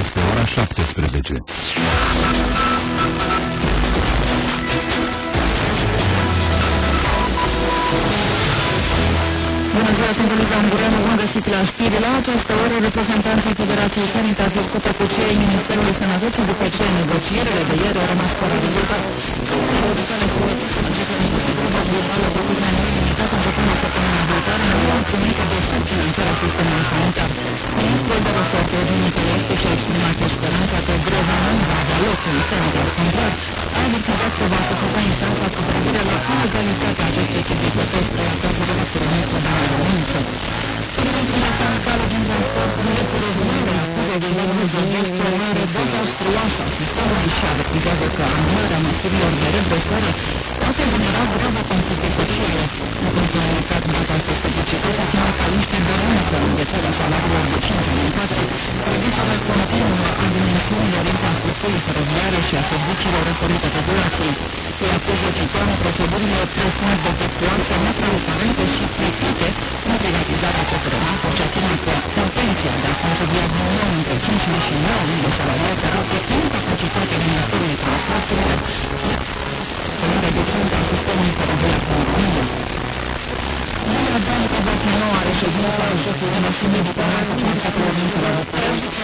este ora 17. Bună ziua, sunt Eliza Ungureanu, bun găsit la știri. La această oră, reprezentanții Federației Sanitar discută cu cei Ministerului Sănătății după ce negocierile de ieri au rămas fără rezultat. Medicale se globală de termen limitat începând săptămâna viitoare, nu mulțumită de subfinanțarea sistemului sanitar. Ministrul de resort, Eugen Nicolaescu, și-a exprimat speranța că greva nu va avea loc în sanitar contrar. A avertizat că va sesiza instanța cu privire la ilegalitatea acestui tip de protest, raportează redactorul nostru, Daniel Rămâniță. Federațiile sindicale din transport directorul rutiere acuză guvernul de gestionare dezastruoasă a sistemului și avertizează că anularea măsurilor de redresare poate genera grave conflicte sociale. Într-un comunicat dat astăzi publicitatea, sindicaliștii denunță înghețarea salariilor de 5 ani a dimensiunilor infrastructurii feroviare și a serviciilor referite populației. Îi acuză, cităm, procedurile presant defectuoase, netransparente și pripite în privatizarea CFRM, și afirmă că intenția de a concedia union între 5.000 și 9.000 de salariați arată incapacitatea Ministerului Transporturilor de decentă a sistemului feroviar din România. Noua Danica Bacnău are ședința șefului de măsime diplomatice în statul Uniunilor Europene